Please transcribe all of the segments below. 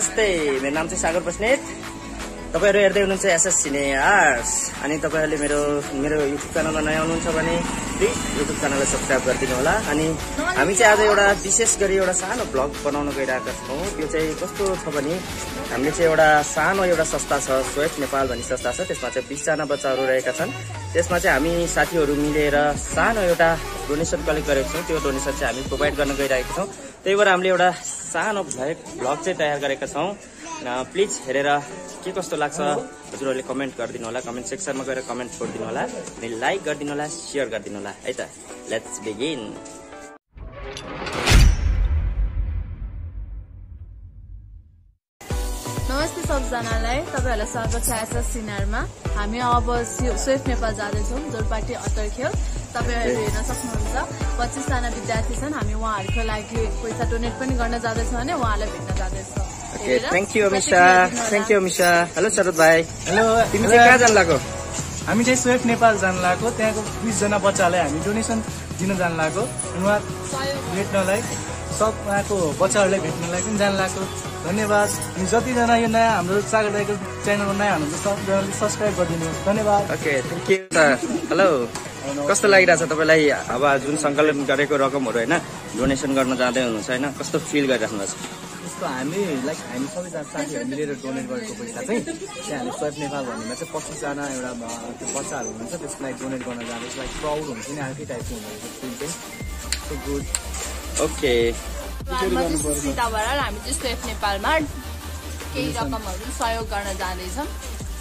नमस्ते मेरो नाम चाहिँ सागर बस्नेत। तपाईँहरू हेर्दै हुनुहुन्छ एसएस सिने आर्ट्स अनि तपाईँहरूले मेरो मेरो युट्युब च्यानलमा नयाँ हुनुहुन्छ भने प्लिज युट्युब च्यानललाई सब्सक्राइब गरिदिनु होला। अनि हामी चाहिँ आज एउटा विशेष गरी एउटा सानो ब्लग बनाउन गइरहेका छौँ। त्यो चाहिँ कस्तो छ भने हामीले चाहिँ एउटा सानो एउटा संस्था छ स्वेट नेपाल भन्ने संस्था छ। त्यसमा चाहिँ बिसजना बच्चाहरू रहेका छन्। त्यसमा चाहिँ हामी साथीहरू मिलेर सानो एउटा डोनेसन कलेक्ट गरेको छौँ। त्यो डोनेसन चाहिँ हामी प्रोभाइड गर्न गइरहेका छौँ। त्यही भएर हामीले एउटा सानो भ्लग भ्लग चाहिँ तयार गरेका छौँ। प्लिज हेरेर के कस्तो लाग्छ हजुरहरूले कमेन्ट गरिदिनु होला कमेन्ट सेक्सनमा गएर कमेन्ट छोडिदिनु होला अनि लाइक गरिदिनु होला सेयर गरिदिनु होला है त? लेट्स बिगिन नमस्ते सबजनालाई तपाईँहरूलाई स्वागत छ एसएस सिनारमा। हामी अब स्वी- स्विफ्ट नेपाल जाँदैछौँ जोरपाटी अत्तरखेल तपाईँहरू हेर्न सक्नुहुन्छ। पच्चिसजना विद्यार्थी छन् हामी उहाँहरूको लागि पैसा डोनेट पनि गर्न जाँदैछौँ भने उहाँलाई भेट्न जाँदैछौँ। Okay thank you Amisha. Thank you Amisha. Hello Sharad भाइ। हेलो तिमी चाहिँ कहाँ जानु लाग्यो हामी चाहिँ स्वेफ नेपाल जान लागेको त्यहाँको बिसजना बच्चालाई हामी डोनेसन दिन जान लागेको उहाँ भेट्नलाई सब उहाँको बच्चाहरूलाई भेट्नलाई पनि जान लागेको धन्यवाद। अनि जतिजना यो नयाँ हाम्रो सागर दाईको च्यानलमा नयाँ हुनुहुन्छ सबजनाले सब्सक्राइब गरिदिनुहोस्। धन्यवाद। ओके थ्याङ्क यू हेलो कस्तो लागिरहेछ तपाईँलाई अब जुन सङ्कलन गरेको रकमहरू होइन? डोनेसन गर्न जाँदै हुनुहुन्छ होइन? कस्तो फिल गरिराख्नु भएको छ? जस्तो हामी लाइक हामी सबैजना साथीहरू मिलेर डोनेट गरेको पैसा चाहिँ त्यहाँ हामी स्वेप नेपाल भन्नेमा चाहिँ पच्चिसजना एउटा त्यो बच्चाहरू हुनुहुन्छ त्यसलाई डोनेट गर्न जाँदैछ लाइक प्राउड हुन्छ नि अर्कै टाइपको हुँदो रहेछ फिल चाहिँ। सो गुड ओके हामी चाहिँ स्विफ्ट नेपालमा केही रकमहरू सहयोग गर्न जाँदैछौँ।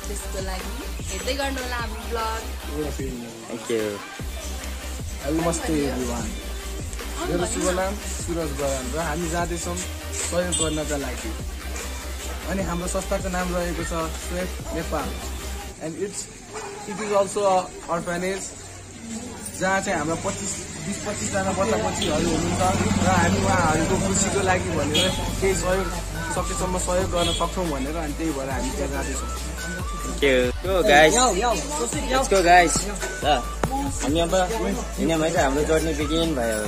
त्यसको लागि। हेर्दै गर्नु होला हाम्रो ब्लग थ्याङ्क यू नमस्ते एभ्रिवान मेरो शुभ नाम सुरज बराल र हामी जाँदैछौँ सहयोग गर्नका लागि। अनि हाम्रो संस्थाको नाम रहेको छ स्वेफ Nepal. And it's it is also orphanage जहाँ चाहिँ हाम्रो पच्चिस बिस पच्चिसजना बच्चा बच्चीहरू हुनुहुन्छ र हामी उहाँहरूको खुसीको लागि भनेर केही सहयोग सकेसम्म सहयोग गर्न सक्छौँ भनेर अनि त्यही भएर हामी त्यहाँ जाँदैछौँ। you. Go guys. Let's go guys. Ah. Ini apa? Ini apa? Ambil tuan ni bikin bayar.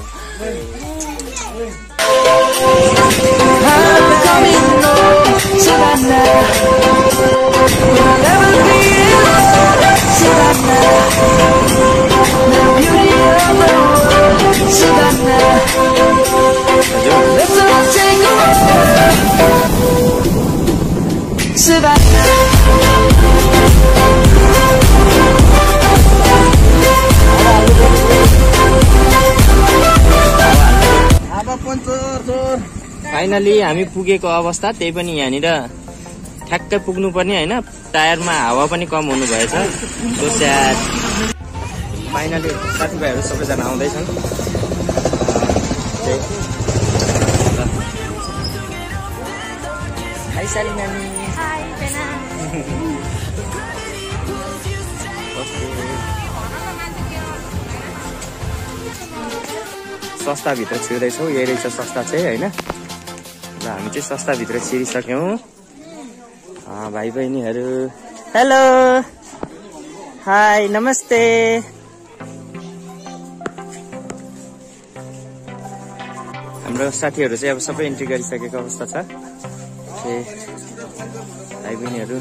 Savannah. Finally हामी पुगेको अवस्था त्यही पनि यहाँनिर ठ्याक्कै पुग्नु पर्ने होइन। टायरमा हावा पनि कम हुनु भएछ सो फाइनली साथीभाइहरू सबैजना आउँदैछन्। संस्थाभित्र छिर्दैछौँ। यही रहेछ संस्था चाहिँ होइन? हामी चाहिँ संस्थाभित्र छिरिसक्यौँ। भाइ बहिनीहरू हेलो। हाई नमस्ते। हाम्रो साथीहरू चाहिँ अब सबै एन्ट्री गरिसकेको अवस्था छ। भाइ बहिनीहरू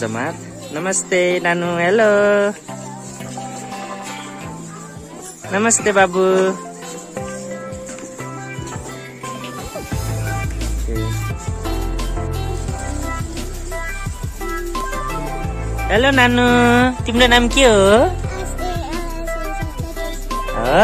जमात। नमस्ते नानु। हेलो। नमस्ते बाबु। हेलो नानु तिम्रो नाम के हो हो?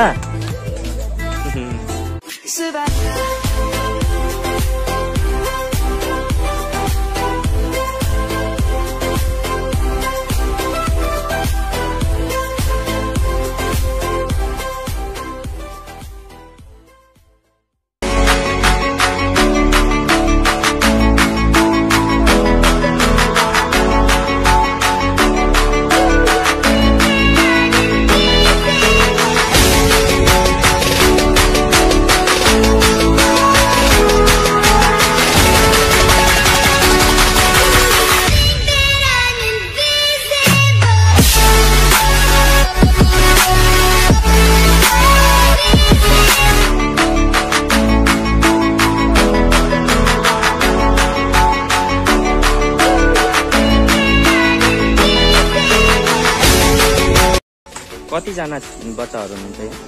कतिजना बच्चाहरू हुनुहुन्छ यहाँ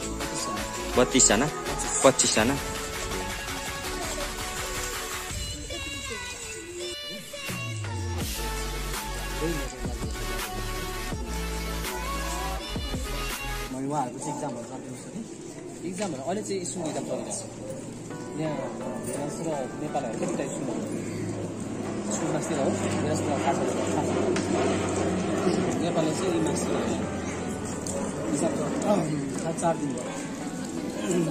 बत्तिसजना? पच्चिसजना? उहाँहरूको चाहिँ इक्जामहरू सकिदिनुहोस् कि? इक्जामहरू अहिले चाहिँ स्कुल इक्जाम चलिरहेको छ। यहाँ भेनास र नेपालहरू दुईवटा स्कुलहरू स्कुल मास्तिर हो। भेनासतिर खास नेपालले चाहिँ हिसाब सात चार दिन भयो।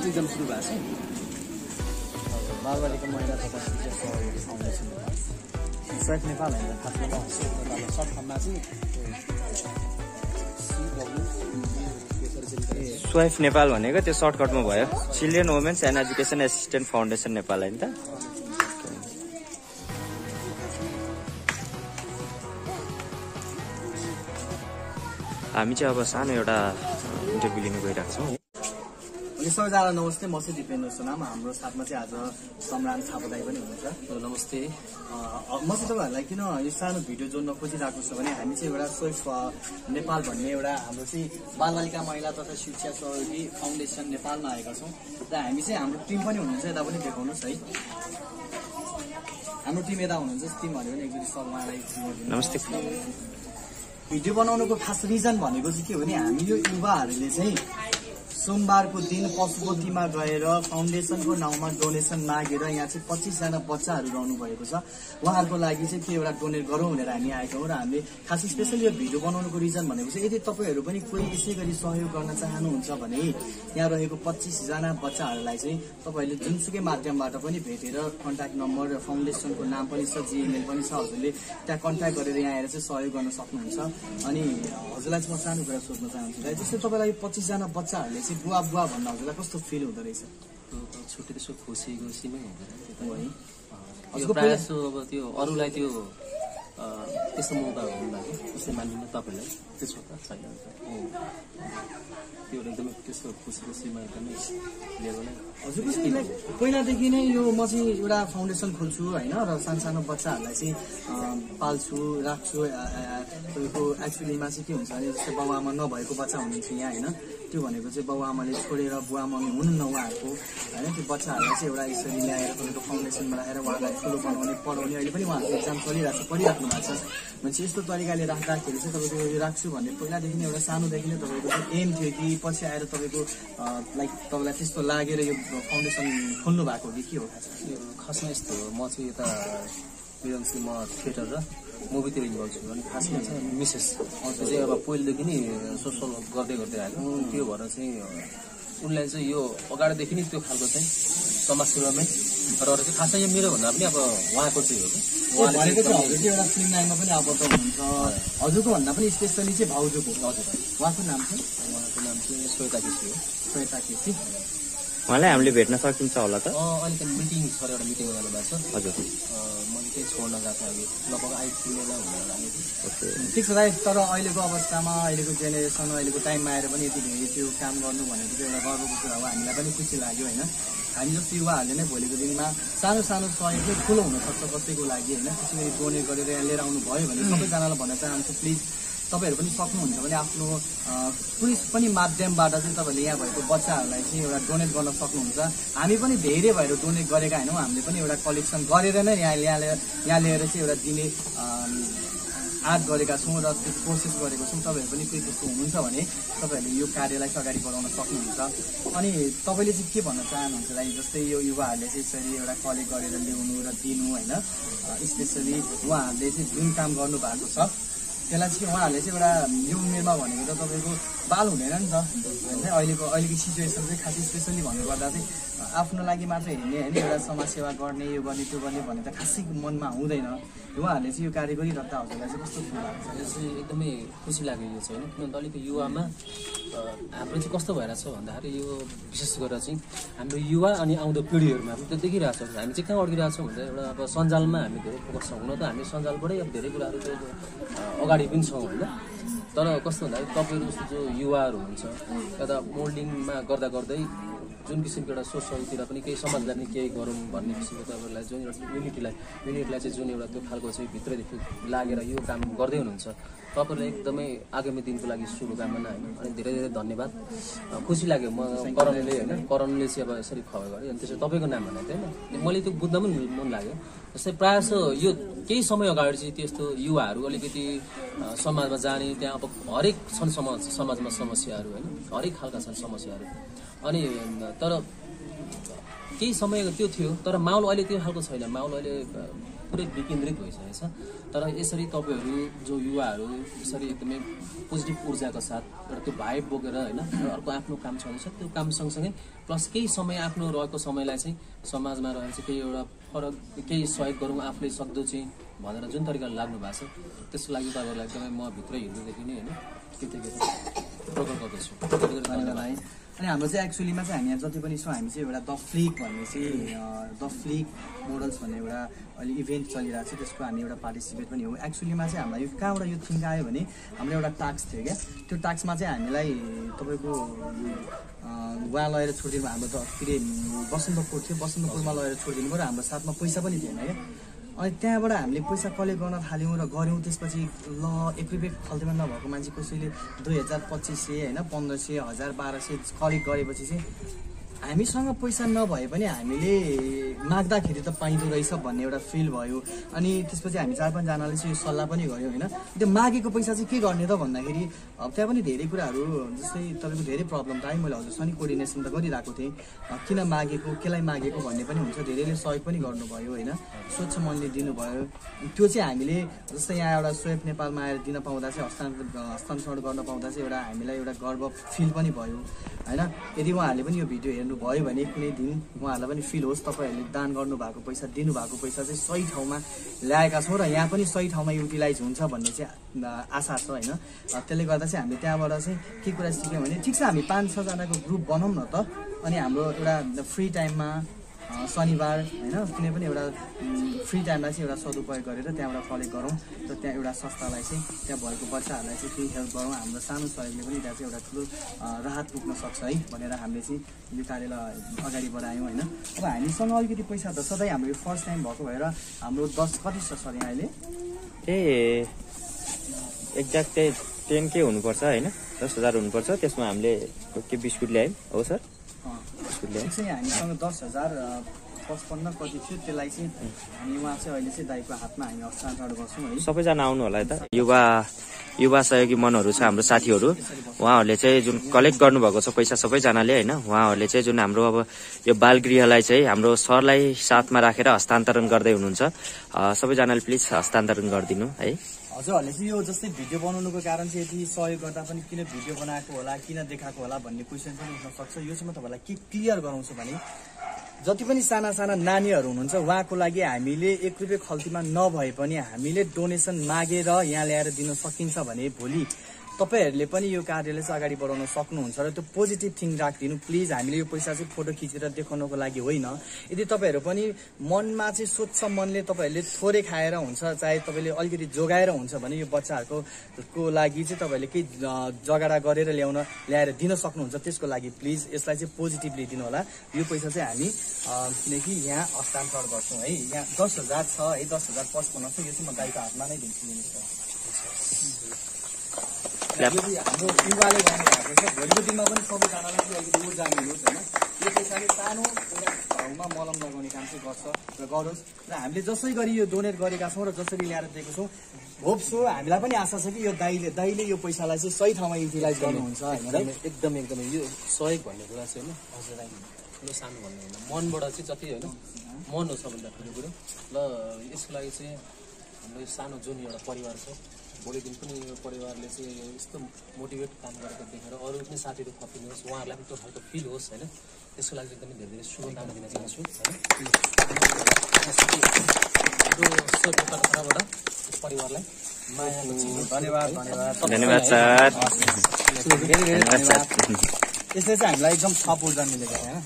इक्जाम सुरु भएको छ। बालबालिका महिला सहयोगी फाउन्डेसन स्वेट नेपाल होइन खासमा स्वेट नेपाल सर्ट फर्ममा चाहिँ स्वाइफ नेपाल भनेको त्यो सर्टकटमा भयो। Children women's and education assistant foundation Nepal होइन त? हामी चाहिँ अब सानो एउटा इन्टरभ्यू लिनु गइरहेको छौँ। अनि सबैजना नमस्ते म चाहिँ दिपेन्द्र सोनाम। हाम्रो साथमा चाहिँ आज सम्रान छापादाई पनि हुनुहुन्छ। नमस्ते। म चाहिँ तपाईँहरूलाई किन यो सानो भिडियो जोड्न खोजिरहेको छु भने हामी चाहिँ एउटा सोइफ अ, नेपाल भन्ने एउटा हाम्रो चाहिँ बालबालिका महिला तथा शिक्षा सहयोगी फाउन्डेसन नेपालमा आएका छौँ। र हामी चाहिँ हाम्रो टिम पनि हुनुहुन्छ यता पनि देखाउनुहोस् है। हाम्रो टिम यता हुनुहुन्छ टिमहरू पनि एकचोटि सब उहाँलाई। नमस्ते। भिडियो बनाउनुको खास रिजन भनेको चाहिँ के हो भने हामी यो युवाहरूले चाहिँ सोमबारको दिन पशुपतिमा गएर फाउन्डेसनको नाउँमा डोनेसन मागेर यहाँ चाहिँ पच्चिसजना बच्चाहरू रहनु भएको छ। उहाँहरूको लागि चाहिँ के एउटा डोनेट गरौँ भनेर हामी आएका हौँ र हामीले खास स्पेसली यो भिडियो बनाउनुको रिजन भनेको चाहिँ यदि तपाईँहरू पनि कोही यसै गरी सहयोग गर्न चाहनुहुन्छ भने यहाँ रहेको पच्चिसजना बच्चाहरूलाई चाहिँ तपाईँहरूले जुनसुकै माध्यमबाट पनि भेटेर कन्ट्याक्ट नम्बर र फाउन्डेसनको नाम पनि छ जिमेल पनि छ हजुरले त्यहाँ कन्ट्याक्ट गरेर यहाँ आएर चाहिँ सहयोग गर्न सक्नुहुन्छ। अनि हजुरलाई चाहिँ म सानो कुरा सोध्न चाहन्छु जस्तै तपाईँलाई पच्चिसजना बच्चाहरूले चाहिँ बुवा बुवा भन्दा हजुरलाई कस्तो फिल हुँदो रहेछ छुट्टी त्यसो खुसीको सीमै हुँदैन हो प्रायः जस्तो अब त्यो अरूलाई त्यो त्यस्तो मौका हुँदा त्यसै मान्दिनँ तपाईँलाई त्यसो त छैन त्यो एकदमै त्यस्तो खुसीको सीमा एकदमै नै हजुरको चाहिँ लाइक पहिलादेखि नै यो म चाहिँ एउटा फाउन्डेसन खोल्छु होइन र सानो सानो बच्चाहरूलाई चाहिँ पाल्छु राख्छु तपाईँको एक्चुअलीमा चाहिँ के हुन्छ भने जस्तै बाउ आमा नभएको बच्चा हुनुहुन्छ यहाँ होइन त्यो भनेको चाहिँ बाउ आमाले छोडेर बुवा मम्मी हुनुहुन्न उहाँहरूको होइन? त्यो बच्चाहरूलाई चाहिँ एउटा यसरी ल्याएर तपाईँको फाउन्डेसनमा राखेर उहाँलाई ठुलो बनाउने पढाउने अहिले पनि उहाँहरूको इक्जाम चलिरहेको छ पढिराख्नु भएको छ। भनेपछि यस्तो तरिकाले राख्दाखेरि चाहिँ तपाईँको यो राख्छु भन्ने पहिलादेखि नै एउटा सानोदेखि नै तपाईँको एम थियो कि पछि आएर तपाईँको लाइक तपाईँलाई त्यस्तो लागेर यो फाउन्डेसन खोल्नु भएको हो कि के हो? खासमा यस्तो हो म चाहिँ यता बिरङ्सी म थिएटर र मुभीतिर इन्भल्भ छु अनि खासमा चाहिँ मिसेस त्यो चाहिँ अब पहिलेदेखि नै सोसल गर्दै गर्दै आएको। त्यो भएर चाहिँ उनलाई चाहिँ यो अगाडिदेखि नै त्यो खालको चाहिँ समाजसेवामै र चाहिँ खासमा यो मेरो भन्दा पनि अब उहाँको चाहिँ हो। कि एउटा फिल्म लाइनमा पनि आबद्ध हुनुहुन्छ। हजुरको भन्दा पनि स्पेसली चाहिँ भाउजूको। हजुर। उहाँको नाम चाहिँ? उहाँको नाम चाहिँ श्वेता केसी हो। श्वेता केसी। उहाँलाई हामीले भेट्न सकिन्छ होला त। अँ, अहिले त्यहाँ मिटिङ सर एउटा भएको छ। हजुर। मैले छोड्न गएको थिएँ अघि। लगभग ठिक छ दाइ तर अहिलेको अवस्थामा अहिलेको जेनेरेसन अहिलेको टाइममा आएर पनि यति धेरै त्यो काम गर्नु भनेको चाहिँ एउटा गर्वको कुरा हो। हामीलाई पनि खुसी लाग्यो होइन? हामी जस्तो युवाहरूले नै भोलिको दिनमा सानो सानो सहयोग चाहिँ ठुलो हुनसक्छ कसैको लागि होइन? त्यसै गरी डोनेट गरेर यहाँ लिएर आउनु भयो भने सबैजनालाई भन्न चाहन्छु प्लिज। तपाईँहरू पनि सक्नुहुन्छ भने आफ्नो कुनै पनि माध्यमबाट चाहिँ तपाईँहरूले यहाँ भएको बच्चाहरूलाई चाहिँ एउटा डोनेट गर्न सक्नुहुन्छ। हामी पनि धेरै भएर डोनेट गरेका होइनौँ। हामीले पनि एउटा कलेक्सन गरेर नै यहाँ यहाँ यहाँ ल्याएर चाहिँ एउटा दिने आँट गरेका छौँ र त्यो कोसिस गरेको छौँ। तपाईँहरू पनि कोही त्यस्तो हुनुहुन्छ भने तपाईँहरूले यो कार्यलाई चाहिँ अगाडि बढाउन सक्नुहुन्छ। अनि तपाईँले चाहिँ के भन्न चाहनुहुन्छ लाइक जस्तै यो युवाहरूले चाहिँ यसरी एउटा कलेक्ट गरेर ल्याउनु र दिनु होइन? स्पेसली उहाँहरूले चाहिँ जुन काम गर्नु भएको छ। त्यसलाई चाहिँ उहाँहरूले चाहिँ एउटा यो उमेरमा भनेको त तपाईँको बाल हुँदैन नि त। होइन अहिलेको अहिलेको सिचुएसन चाहिँ खासै स्पेसली भन्नुपर्दा चाहिँ आफ्नो लागि मात्र हेर्ने होइन एउटा समाजसेवा गर्ने यो गर्ने त्यो गर्ने भन्ने त खासै मनमा हुँदैन। उहाँहरूले चाहिँ यो कार्य गरिराख्दा हजुरलाई चाहिँ कस्तो फिल छ चाहिँ एकदमै खुसी लाग्यो यो चाहिँ होइन किनभने अलिकति युवामा हाम्रो चाहिँ कस्तो भइरहेछ भन्दाखेरि यो विशेष गरेर चाहिँ हाम्रो युवा अनि आउँदो पिँढीहरूमा हामी त्यो देखिरहेको छौँ। हामी चाहिँ कहाँ अड्किरहेको छौँ भन्दा एउटा अब सञ्जालमा हामी धेरै फोकस छौँ। हुन त हामी सञ्जालबाटै अब धेरै कुराहरू चाहिँ अ, अगाडि पनि छौँ होइन? तर कस्तो भन्दाखेरि तपाईँहरू जस्तो जो युवाहरू हुनुहुन्छ एउटा मोल्डिङमा गर्दा गर्दै जुन किसिमको एउटा सोसाइटीतिर पनि केही समाजलाई पनि केही गरौँ भन्ने किसिमको तपाईँहरूलाई जुन एउटा युनिटीलाई युनिटलाई चाहिँ जुन एउटा त्यो खालको चाहिँ भित्रदेखि लागेर यो काम गर्दै हुनुहुन्छ। तपाईँहरूलाई एकदमै आगामी दिनको लागि शुभकामना होइन अनि धेरै धेरै धन्यवाद। खुसी लाग्यो म करणले होइन करणले चाहिँ अब यसरी खबर गर्यो। अनि त्यसो तपाईँको नाम भनेको थिएँ होइन मैले त्यो बुझ्न पनि मन लाग्यो। जस्तै प्रायः जसो यो केही समय अगाडि चाहिँ त्यस्तो युवाहरू अलिकति समाजमा जाने त्यहाँ अब हरेक छन् समाज समाजमा समस्याहरू होइन हरेक खालका छन् समस्याहरू। अनि तर केही समय त्यो थियो तर माहौल अहिले त्यो खालको छैन। माहौल अहिले पुरै विकेन्द्रित भइसकेको छ तर यसरी तपाईँहरू जो युवाहरू यसरी एकदमै पोजिटिभ ऊर्जाको साथ एउटा त्यो भाइब बोकेर होइन अर्को आफ्नो काम छँदैछ त्यो काम सँगसँगै प्लस केही समय आफ्नो रहेको समयलाई चाहिँ समाजमा रहेर चाहिँ केही एउटा फरक केही सहयोग गरौँ आफूले सक्दो चाहिँ भनेर जुन तरिकाले लाग्नु भएको छ त्यसको लागि तपाईँहरूलाई एकदमै म भित्रै हिँड्दैदेखि नै होइन। कृतज्ञता प्रकट गर्दछु। अनि हाम्रो चाहिँ एक्चुअलीमा चाहिँ हामी यहाँ जति पनि छौँ हामी चाहिँ एउटा द फ्लिक भन्ने चाहिँ द फ्लिक मोडल्स भन्ने एउटा अहिले इभेन्ट चलिरहेको छ त्यसको हामी एउटा पार्टिसिपेट पनि हो एक्चुअलीमा चाहिँ हामीलाई यो कहाँबाट यो थिङ्क आयो भने हाम्रो एउटा टास्क थियो क्या त्यो टास्कमा चाहिँ हामीलाई तपाईँको उहाँ लगेर छोडिदिनु हाम्रो त के अरे बसन्तपुर थियो बसन्तपुरमा लगेर छोडिदिनु र हाम्रो साथमा पैसा पनि थिएन क्या अनि त्यहाँबाट हामीले पैसा कलेक्ट गर्न थाल्यौँ र गऱ्यौँ। त्यसपछि ल एक रुपियाँ खल्तीमा नभएको मान्छे कसैले दुई हजार पच्चिस सय होइन पन्ध्र सय हजार बाह्र सय कलेक्ट गरेपछि चाहिँ हामीसँग पैसा नभए पनि हामीले माग्दाखेरि त पाइँदो रहेछ भन्ने एउटा फिल भयो। अनि त्यसपछि हामी चार पाँचजनाले चाहिँ यो सल्लाह पनि गऱ्यौँ होइन? त्यो मागेको पैसा चाहिँ के गर्ने त भन्दाखेरि अब त्यहाँ पनि धेरै कुराहरू जस्तै तपाईँको धेरै प्रब्लम त आयो मैले हजुरसँग कोअर्डिनेसन त गरिरहेको थिएँ। किन मागेको केलाई मागेको भन्ने पनि हुन्छ धेरैले सहयोग पनि गर्नुभयो होइन? स्वच्छ मनले दिनुभयो। त्यो चाहिँ हामीले जस्तै यहाँ एउटा सोएब नेपालमा आएर दिन पाउँदा चाहिँ हस्तान्तरण हस्तान्तरण गर्न पाउँदा चाहिँ एउटा हामीलाई एउटा गर्व फिल पनि भयो होइन? यदि उहाँहरूले पनि यो भिडियो हेर्नुभयो भने कुनै दिन उहाँहरूलाई पनि फिल होस् तपाईँहरूले दान गर्नुभएको पैसा दिनुभएको पैसा चाहिँ सही ठाउँमा ल्याएका छौँ र यहाँ पनि सही ठाउँमा युटिलाइज हुन्छ भन्ने चाहिँ आशा छ होइन? त्यसले गर्दा चाहिँ हामीले त्यहाँबाट चाहिँ के कुरा सिक्यौँ भने ठिक छ हामी पाँच छजनाको ग्रुप बनाऊँ न त। अनि हाम्रो एउटा फ्री टाइममा शनिबार होइन? कुनै पनि एउटा फ्री टाइमलाई चाहिँ एउटा सदुपयोग गरेर त्यहाँबाट कलेक्ट गरौँ र त्यहाँ एउटा संस्थालाई चाहिँ त्यहाँ भएको बच्चाहरूलाई चाहिँ केही हेल्प गरौँ। हाम्रो सानो सहयोगले पनि त्यहाँ चाहिँ एउटा ठुलो राहत पुग्न सक्छ है भनेर हामीले चाहिँ यो कार्यलाई अगाडि बढायौँ होइन? अब हामीसँग अलिकति पैसा त सधैँ हाम्रो यो फर्स्ट टाइम भएको भएर हाम्रो दस कति छ सर यहाँ अहिले? त्यही एक्ज्याक्ट त्यही टेन के हुनुपर्छ होइन? दस हजार हुनुपर्छ। त्यसमा हामीले के बिस्कुट ल्यायौँ? हो सर? छ यहाँ हामीसँग दस हजार पचपन्न कति थियो त्यसलाई चाहिँ हामी उहाँ चाहिँ अहिले चाहिँ दाइको हातमा हामी हस्तान्तरण गर्छौँ है। सबैजना आउनु होला यता युवा युवा सहयोगी मनहरू छ हाम्रो साथीहरू। उहाँहरूले चाहिँ जुन कलेक्ट गर्नुभएको छ पैसा सबैजनाले होइन? उहाँहरूले चाहिँ जुन हाम्रो अब यो बाल गृहलाई चाहिँ हाम्रो सरलाई साथमा राखेर हस्तान्तरण गर्दै हुनुहुन्छ। सबैजनाले प्लिज हस्तान्तरण गरिदिनु है। हजुरहरूले चाहिँ यो जस्तै भिडियो बनाउनुको कारण चाहिँ यदि सहयोग गर्दा पनि किन भिडियो बनाएको होला किन देखाएको होला भन्ने क्वेसन पनि उठ्न सक्छ। यो चाहिँ म तपाईँलाई के क्लियर गराउँछु भने जति पनि साना साना नानीहरू हुनुहुन्छ उहाँको लागि हामीले एक रुपियाँ खल्तीमा नभए पनि हामीले डोनेसन मागेर यहाँ ल्याएर दिन सकिन्छ भने भोलि तपाईँहरूले पनि यो कार्यलाई चाहिँ अगाडि बढाउन सक्नुहुन्छ र त्यो पोजिटिभ थिङ राखिदिनु प्लिज हामीले यो पैसा चाहिँ फोटो खिचेर देखाउनको लागि होइन। यदि तपाईँहरू पनि मनमा चाहिँ स्वच्छ मनले तपाईँहरूले थोरै खाएर हुन्छ चाहे तपाईँले अलिकति जोगाएर हुन्छ भने यो बच्चाहरूको को लागि चाहिँ तपाईँहरूले केही अ, जगाडा गरेर ल्याउन ल्याएर दिन सक्नुहुन्छ। त्यसको लागि प्लिज यसलाई चाहिँ पोजिटिभली दिनु होला यो पैसा चाहिँ हामी किनकि यहाँ हस्तान्तरण गर्छौँ है। यहाँ दस हजार छ है दस हजार पचपन्न छ यो चाहिँ म गाईको हातमा नै दिन्छु। यो चाहिँ हाम्रो युवाले भएको छ। भोलिको दिनमा पनि सबैजनालाई चाहिँ अलिकति ऊर्जा मिलोस् होइन। यो पैसाले सानो एउटा घाउमा मलम लगाउने काम चाहिँ गर्छ र गरोस् र हामीले जसै गरी यो डोनेट गरेका छौँ र जसरी ल्याएर दिएको छौँ होप सो हामीलाई पनि आशा छ कि यो दाइले दाइले यो पैसालाई चाहिँ सही ठाउँमा युटिलाइज गर्नुहुन्छ होइन? एकदमै एकदमै यो सहयोग भन्ने कुरा चाहिँ होइन। हजुरलाई ठुलो सानो भन्ने होइन। मनबाट चाहिँ जति होइन मन हो सबभन्दा ठुलो कुरो। र यसको लागि चाहिँ हाम्रो यो सानो जुन एउटा परिवार छ। भोलि दिन पनि यो परिवारले चाहिँ यस्तो मोटिभेट काम गरेको देखेर अरू पनि साथीहरू थपिनुहोस् उहाँहरूलाई पनि त्यो खालको फिल होस् होइन? त्यसको लागि चाहिँ एकदमै धेरै धेरै शुभकामना दिन चाहन्छु होइन? परिवारलाई धन्यवाद धन्यवाद। धन्यवाद सर। यसले चाहिँ हामीलाई एकदम थप ऊर्जा मिलेको होइन?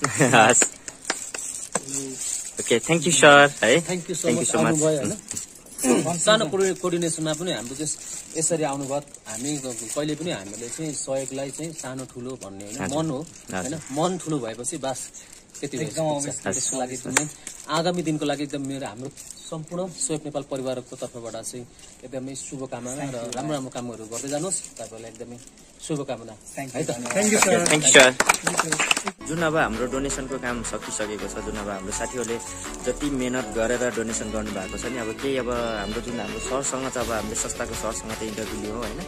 ओके थ्याङ्क यू सर है। थ्याङ्क यू सो मच सानो कोर्डि- कोर्डिनेसनमा पनि हाम्रो चाहिँ यसरी आउनुभयो हामी कहिले पनि हामीले चाहिँ सहयोगलाई चाहिँ सानो ठुलो भन्ने होइन मन हो। होइन मन ठुलो भएपछि बास त्यति। त्यसको लागि आगामी दिनको लागि एकदम मेरो हाम्रो सम्पूर्ण सोएप नेपाल परिवारको तर्फबाट चाहिँ एकदमै शुभकामना र राम्रो राम्रो कामहरू गर्दै जानुहोस्। तपाईँहरूलाई एकदमै शुभकामना। है त? Thank you sir thank you sir जुन अब हाम्रो डोनेसनको काम सकिसकेको छ जुन अब हाम्रो साथीहरूले जति मेहनत गरेर डोनेसन गर्नुभएको छ नि अब केही अब हाम्रो जुन हाम्रो सरसँग चाहिँ अब हामीले संस्थाको सरसँग त इन्टरभ्यू लियौँ होइन?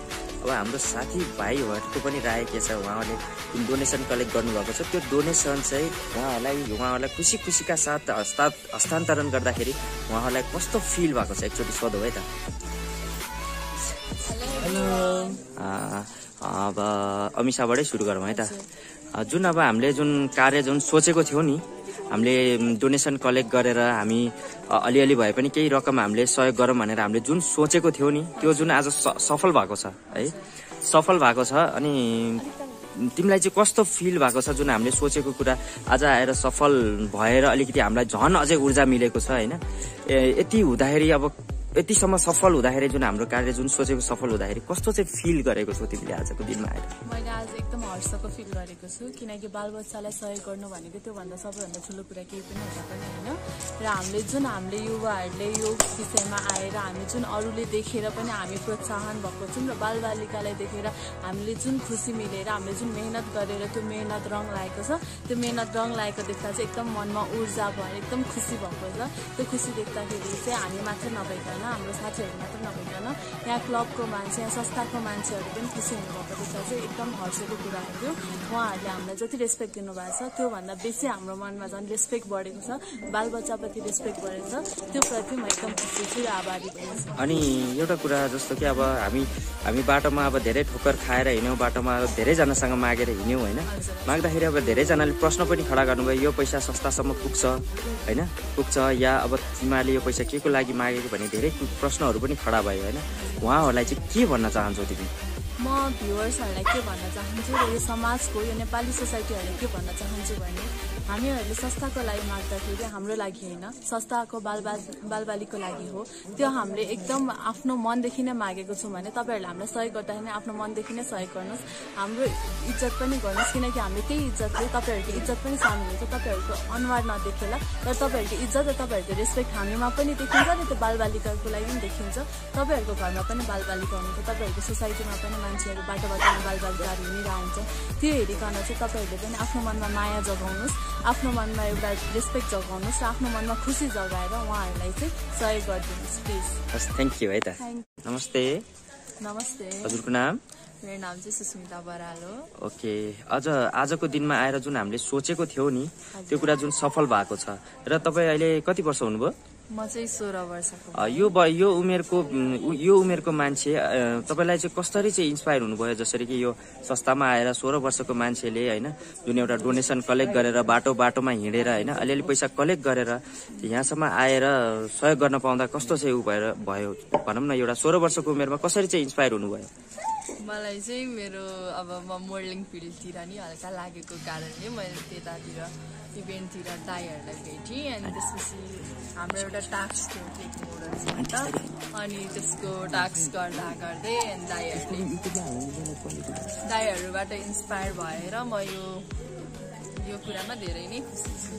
अब हाम्रो साथी भाइहरूको पनि राय के छ उहाँहरूले जुन डोनेसन कलेक्ट गर्नुभएको छ त्यो डोनेसन चाहिँ उहाँहरूलाई उहाँहरूलाई खुसी खुसीका साथ हस्ता हस्तान्तरण गर्दाखेरि उहाँहरूलाई कस्तो फिल भएको छ? एकचोटि सोधौँ है त। अब अमिसाबाटै सुरु गरौँ है त। जुन अब हामीले जुन कार्य जुन सोचेको थियौँ नि हामीले डोनेसन कलेक्ट गरेर हामी अलिअलि भए पनि केही रकम हामीले सहयोग गरौँ भनेर हामीले जुन सोचेको थियौँ नि त्यो जुन आज सफल भएको छ है। सफल भएको छ अनि तिमीलाई चाहिँ कस्तो फिल भएको छ जुन हामीले सोचेको कुरा आज आएर सफल भएर अलिकति हामीलाई झन् अझै ऊर्जा मिलेको छ होइन? यति हुँदाखेरि अब यतिसम्म सफल हुँदाखेरि जुन हाम्रो कार्य जुन सोचेको सफल हुँदाखेरि कस्तो चाहिँ फिल गरेको छौ तिमीले आजको दिनमा आएर? मैले आज एकदम हर्षको फिल गरेको छु किनकि बालबच्चालाई सहयोग गर्नु भनेको त्योभन्दा सबैभन्दा ठुलो कुरा केही पनि हुँदा पनि होइन। र हामीले जुन हामीले युवाहरूले यो विषयमा आएर हामी जुन अरूले देखेर पनि हामी प्रोत्साहन भएको छौँ र बालबालिकालाई देखेर हामीले जुन खुसी मिलेर हामीले जुन मेहनत गरेर त्यो मेहनत रङ लागेको छ त्यो मेहनत रङ लागेको देख्दा चाहिँ एकदम मनमा ऊर्जा भएर एकदम खुसी भएको छ। त्यो खुसी देख्दाखेरि चाहिँ हामी मात्र नभइकन हाम्रो साथीहरू मात्र नभइकन यहाँ क्लबको मान्छे यहाँ संस्थाको मान्छेहरू पनि खुसी हुनुभएको देख्दा चाहिँ एकदम हर्षको कुरा हो त्यो। उहाँहरूले हामीलाई जति रेस्पेक्ट दिनुभएको छ त्योभन्दा बेसी हाम्रो मनमा झन् रेस्पेक्ट बढेको छ बालबच्चाप्रति रेस्पेक्ट बढेको छ त्यो प्रति म एकदम खुसी छु र आभारी अनि एउटा कुरा जस्तो कि अब हामी हामी बाटोमा अब धेरै ठोक्कर खाएर हिँड्यौँ बाटोमा धेरैजनासँग मागेर हिँड्यौँ होइन? माग्दाखेरि अब धेरैजनाले प्रश्न पनि खडा गर्नुभयो यो पैसा संस्थासम्म पुग्छ होइन? पुग्छ या अब तिमीहरूले यो पैसा के को लागि मागेको भन्ने धेरै प्रश्नहरू पनि खडा भयो होइन? उहाँहरूलाई चाहिँ के भन्न चाहन्छौ तिमी? म भ्युवर्सहरूलाई के भन्न चाहन्छु र यो समाजको यो नेपाली सोसाइटीहरूलाई के भन्न चाहन्छु भने हामीहरूले संस्थाको लागि माग्दाखेरि हाम्रो लागि होइन संस्थाको बालबाल बालबालीको लागि हो। त्यो हामीले एकदम आफ्नो मनदेखि नै मागेको छौँ भने तपाईँहरूले हामीलाई सहयोग गर्दाखेरि आफ्नो मनदेखि नै सहयोग गर्नुहोस्। हाम्रो इज्जत पनि गर्नुहोस् किनकि हामीले त्यही इज्जतले तपाईँहरूको इज्जत पनि सामेल हुन्छ तपाईँहरूको अनुहार नदेखेला र तपाईँहरूको इज्जत र तपाईँहरूको रेस्पेक्ट हामीमा पनि देखिन्छ र त्यो बालबालिकाको लागि पनि देखिन्छ। तपाईँहरूको घरमा पनि बालबालिका हुनुहुन्छ तपाईँहरूको सोसाइटीमा पनि मान्छेहरू बाटो बाटोमा बालबालिकाहरू हिँडिरहेको त्यो हेरिकन चाहिँ तपाईँहरूले पनि आफ्नो मनमा माया जगाउनुहोस्। आफ्नो मनमा एउटा रेस्पेक्ट जगाउनुहोस् आफ्नो मनमा खुसी जगाएर उहाँहरूलाई चाहिँ सहयोग गरिदिनुहोस् प्लिज हस् थ्याङ्क यू है त। नमस्ते। नमस्ते। हजुरको नाम? मेरो नाम चाहिँ सुस्मिता बराल हो। ओके। अझ आजको दिनमा आएर जुन हामीले सोचेको थियौँ नि त्यो कुरा जुन सफल भएको छ र तपाईँ अहिले कति वर्ष हुनुभयो? म चाहिँ सोह्र वर्षको अ, यो यो उमेरको यो उमेरको मान्छे तपाईँलाई चाहिँ कसरी चाहिँ इन्सपायर हुनुभयो? जसरी कि यो संस्थामा आएर सोह्र वर्षको मान्छेले होइन जुन एउटा डोनेसन कलेक्ट गरेर बाटो बाटोमा हिँडेर होइन अलिअलि पैसा कलेक्ट गरेर यहाँसम्म आएर सहयोग गर्न पाउँदा कस्तो चाहिँ उ भएर भयो? भनौँ न एउटा सोह्र वर्षको उमेरमा कसरी चाहिँ इन्सपायर हुनुभयो? मलाई चाहिँ मेरो अब म मोडलिङ फिल्डतिर नि हल्का लागेको कारणले मैले त्यतातिर इभेन्टतिर दाईहरूलाई भेटेँ अनि त्यसपछि हाम्रो एउटा टास्क थियो केक मोडल्सबाट अनि त्यसको टास्क गर्दा गर्दै अनि दाईहरूले दाईहरूबाट इन्सपायर भएर म यो यो कुरामा धेरै नै खुसी छु।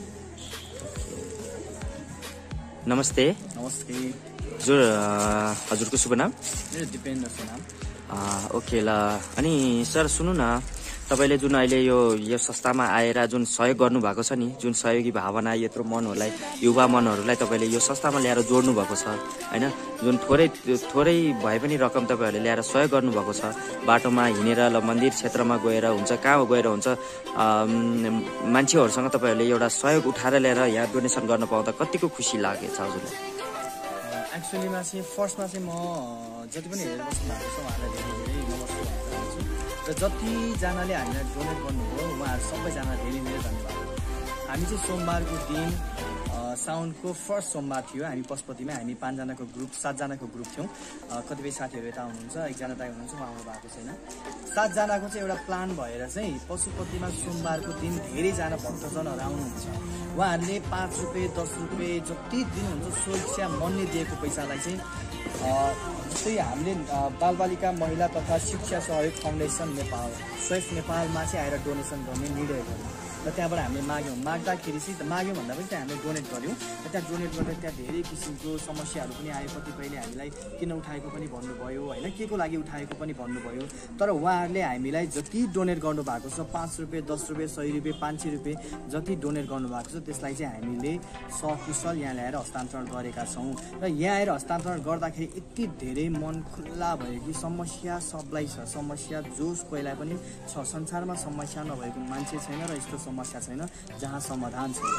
नमस्ते। नमस्ते। हजुर हजुरको शुभ नाम? मेरो दिपेन्द्र नाम। अ, ओके ल। अनि सर सुन्नु न। तपाईँले जुन अहिले यो यो संस्थामा आएर जुन सहयोग गर्नुभएको छ नि जुन सहयोगी भावना यत्रो मनहरूलाई युवा मनहरूलाई तपाईँले यो संस्थामा ल्याएर जोड्नु भएको छ होइन? जुन थोरै थोरै भए पनि रकम तपाईँहरूले ल्याएर सहयोग गर्नुभएको छ बाटोमा हिँडेर ल मन्दिर क्षेत्रमा गएर हुन्छ कहाँ गएर हुन्छ मान्छेहरूसँग तपाईँहरूले एउटा सहयोग उठाएर ल्याएर यहाँ डोनेसन गर्न पाउँदा कतिको खुसी लागेछ हजुरलाई एक्चुअलीमा चाहिँ फर्स्टमा चाहिँ म जति पनि हेरेर बस्नु भएको छ उहाँलाई र जतिजनाले हामीलाई डोनेट गर्नुभयो उहाँहरू सबैजना धेरै धेरै धन्यवाद। हामी चाहिँ सोमबारको दिन साउन्डको फर्स्ट सोमबार थियो। हामी पशुपतिमा हामी पाँचजनाको ग्रुप सातजनाको ग्रुप थियौँ। कतिपय साथीहरू यता हुनुहुन्छ एकजना दाई हुनुहुन्छ उहाँ आउनु भएको छैन। सातजनाको चाहिँ एउटा प्लान भएर चाहिँ पशुपतिमा सोमबारको दिन धेरैजना भक्तजनहरू आउनुहुन्छ। उहाँहरूले पाँच रुपियाँ दस रुपियाँ जति दिनुहुन्छ स्वेच्छा मनले दिएको पैसालाई चाहिँ जस्तै हामीले बालबालिका महिला तथा शिक्षा सहयोग फाउन्डेसन नेपाल स्वेफ नेपालमा चाहिँ आएर डोनेसन गर्ने निर्णय गर्यौँ। र त्यहाँबाट हामीले माग्यौँ। माग्दाखेरि चाहिँ माग्यौँ भन्दा पनि त्यहाँ हामीले डोनेट गऱ्यौँ। र त्यहाँ डोनेट गर्दा त्यहाँ धेरै किसिमको समस्याहरू पनि आयो। कतिपयले हामीलाई किन उठाएको पनि भन्नुभयो होइन? के को लागि उठाएको पनि भन्नुभयो। तर उहाँहरूले हामीलाई जति डोनेट गर्नुभएको छ पाँच रुपियाँ दस रुपियाँ सय रुपियाँ पाँच सय रुपियाँ जति डोनेट गर्नुभएको छ त्यसलाई चाहिँ हामीले सकुशल यहाँ ल्याएर हस्तान्तरण गरेका छौँ। र यहाँ आएर हस्तान्तरण गर्दाखेरि यति धेरै मन खुल्ला भयो कि समस्या सबलाई छ। समस्या जोस कोहीलाई पनि छ। संसारमा समस्या नभएको मान्छे छैन र यस्तो समस्या छैन जहाँ समाधान छैन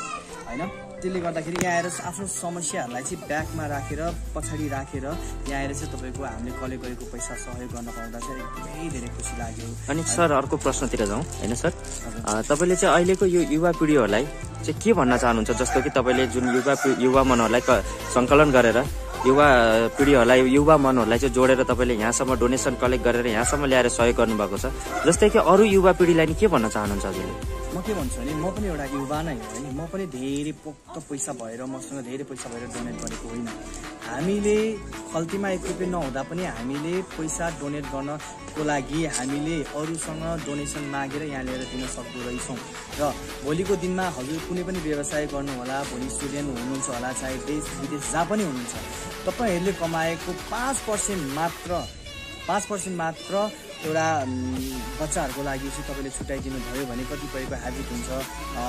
होइन? त्यसले गर्दाखेरि यहाँ आएर आफ्नो समस्याहरूलाई चाहिँ ब्याकमा राखेर पछाडि राखेर यहाँ आएर चाहिँ तपाईँको हामीले कलेक्ट गरेको पैसा सहयोग गर्न पाउँदा चाहिँ एकदमै धेरै खुसी लाग्यो। अनि सर अर्को प्रश्नतिर जाउँ होइन सर? तपाईँले चाहिँ अहिलेको यो युवा पिँढीहरूलाई चाहिँ के भन्न चाहनुहुन्छ जस्तो कि तपाईँले जुन युवा युवा मनहरूलाई सङ्कलन गरेर युवा पिँढीहरूलाई युवा मनहरूलाई चाहिँ जोडेर तपाईँले यहाँसम्म डोनेसन कलेक्ट गरेर यहाँसम्म ल्याएर सहयोग गर्नुभएको छ जस्तै कि अरू युवा पिँढीलाई नि के भन्न चाहनुहुन्छ हजुरले? म के भन्छु भने म पनि एउटा युवा नै हो होइन म पनि धेरै पोक्त पैसा भएर मसँग धेरै पैसा भएर डोनेट गरेको होइन। हामीले खल्तीमा एक रुपियाँ नहुँदा पनि हामीले पैसा डोनेट गर्नको लागि हामीले अरूसँग डोनेसन मागेर यहाँ ल्याएर दिन सक्दो रहेछौँ। र भोलिको दिनमा हजुर कुनै पनि व्यवसाय गर्नु होला भोलि स्टुडेन्ट हुनुहुन्छ होला चाहे देश विदेश जहाँ पनि हुनुहुन्छ। तपाईँहरूले कमाएको पाँच पर्सेन्ट मात्र पाँच पर्सेन्ट मात्र एउटा बच्चाहरूको लागि चाहिँ तपाईँले छुट्याइदिनु भयो भने कतिपयको ह्याबिट हुन्छ।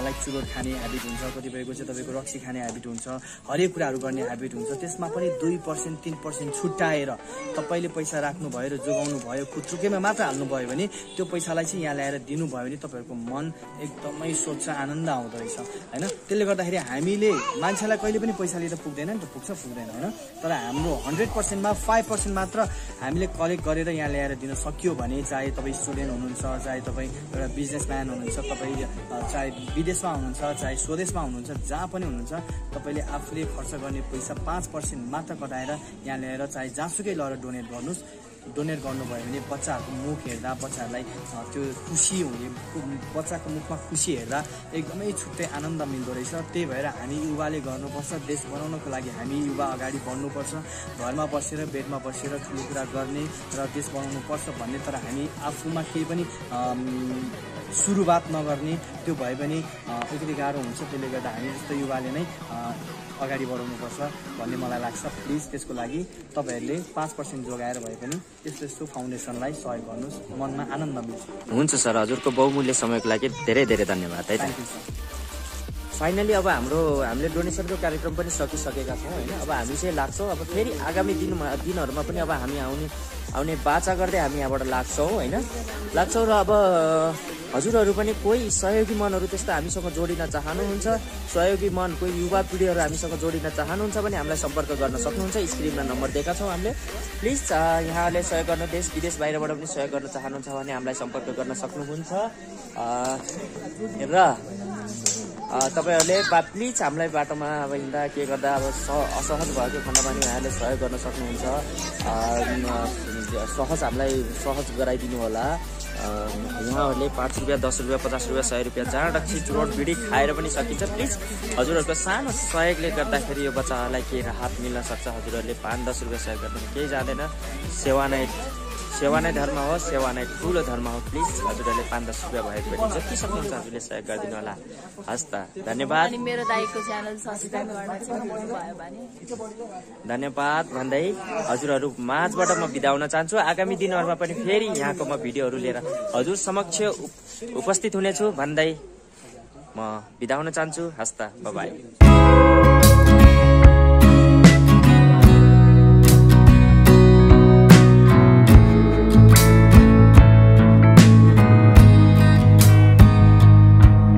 लाइक चुरोट खाने ह्याबिट हुन्छ कतिपयको चाहिँ तपाईँको रक्सी खाने ह्याबिट हुन्छ हरेक कुराहरू गर्ने ह्याबिट हुन्छ। त्यसमा पनि दुई पर्सेन्ट तिन पर्सेन्ट छुट्याएर तपाईँले पैसा राख्नुभयो र जोगाउनु भयो खुत्रुकेमा मात्र हाल्नुभयो भने त्यो पैसालाई चाहिँ यहाँ ल्याएर दिनुभयो भने तपाईँहरूको मन एकदमै स्वच्छ आनन्द आउँदो रहेछ होइन? त्यसले गर्दाखेरि हामीले मान्छेलाई कहिले पनि पैसा लिएर पुग्दैन नि त पुग्छ पुग्दैन होइन? तर हाम्रो हन्ड्रेड पर्सेन्टमा फाइभ पर्सेन्ट मात्र हामीले कलेक्ट गरेर यहाँ ल्याएर दिन सकियो भने चाहे तपाईँ स्टुडेन्ट हुनुहुन्छ चाहे तपाईँ एउटा बिजनेसम्यान हुनुहुन्छ तपाईँ चाहे विदेशमा हुनुहुन्छ चाहे स्वदेशमा हुनुहुन्छ जहाँ पनि हुनुहुन्छ तपाईँले आफूले खर्च गर्ने पैसा पाँच पर्सेन्ट मात्र कटाएर यहाँ ल्याएर चाहे जहाँसुकै लगेर डोनेट गर्नुहोस्। डोनेट गर्नुभयो भने बच्चाहरूको मुख हेर्दा बच्चाहरूलाई त्यो खुसी हुने बच्चाको मुखमा खुसी हेर्दा एकदमै छुट्टै आनन्द मिल्दो रहेछ। त्यही भएर हामी युवाले गर्नुपर्छ देश बनाउनको लागि हामी युवा अगाडि बढ्नुपर्छ घरमा बसेर बेडमा बसेर ठुलो कुरा गर्ने र देश बनाउनुपर्छ भन्ने तर हामी आफूमा केही पनि सुरुवात नगर्ने त्यो भयो भने अ, अलिकति गाह्रो हुन्छ। त्यसले गर्दा हामी जस्तो युवाले नै अगाडि बढाउनुपर्छ भन्ने मलाई लाग्छ। प्लिज त्यसको लागि तपाईँहरूले पाँच पर्सेन्ट जोगाएर भए पनि यस्तो यस्तो फाउन्डेसनलाई सहयोग गर्नुहोस्। मनमा आनन्द मिल्छ। हुन्छ सर हजुरको बहुमूल्य समयको लागि धेरै धेरै धन्यवाद। है त थ्याङ्क यू सर फाइनली अब हाम्रो हामीले डोनेसनको कार्यक्रम पनि सकिसकेका छौँ होइन? अब हामी चाहिँ लाग्छौँ। अब फेरि आगामी दिनमा दिनहरूमा पनि अब हामी आउने आउने बाचा गर्दै हामी यहाँबाट लाग्छौँ होइन? लाग्छौँ र अब हजुरहरू पनि कोही सहयोगी मनहरू त्यस्तो हामीसँग जोडिन चाहनुहुन्छ? सहयोगी मन कोही युवा पिँढीहरू हामीसँग जोडिन चाहनुहुन्छ भने हामीलाई सम्पर्क गर्न सक्नुहुन्छ? स्क्रिनमा नम्बर दिएका छौँ हामीले। प्लिज यहाँले सहयोग गर्न देश विदेश बाहिरबाट पनि सहयोग गर्न चाहनुहुन्छ भने हामीलाई सम्पर्क गर्न सक्नुहुन्छ। र तपाईँहरूले बा प्लिज हामीलाई बाटोमा अब हिँड्दा के गर्दा अब असहज भएको खण्डमा पनि उहाँहरूले सहयोग गर्न सक्नुहुन्छ। सहज हामीलाई सहज गराइदिनु होला। उहाँहरूले पाँच रुपियाँ दस रुपियाँ पचास रुपियाँ सय रुपियाँ जहाँ रक्सी चुरोट बिडी खाएर पनि सकिन्छ। प्लिज हजुरहरूको सानो सहयोगले गर्दाखेरि यो बच्चाहरूलाई केही राहत मिल्न सक्छ। हजुरहरूले पाँच दस रुपियाँ सहयोग गर्नु केही जाँदैन। सेवा नै सेवा नै धर्म हो सेवा नै ठुलो धर्म हो प्लिज हजुरहरूले पाँच दस रुपियाँ भएको पनि जति सक्नुहुन्छ हजुरले सहयोग गरिदिनु होला। हस् त धन्यवाद। मेरो दाईको च्यानल धन्यवाद भन्दै हजुरहरू माझबाट म बिदा हुन चाहन्छु। आगामी दिनहरूमा पनि फेरि यहाँको म भिडियोहरू लिएर हजुर समक्ष उप- उपस्थित हुनेछु भन्दै म बिदा हुन चाहन्छु। हस् त बाई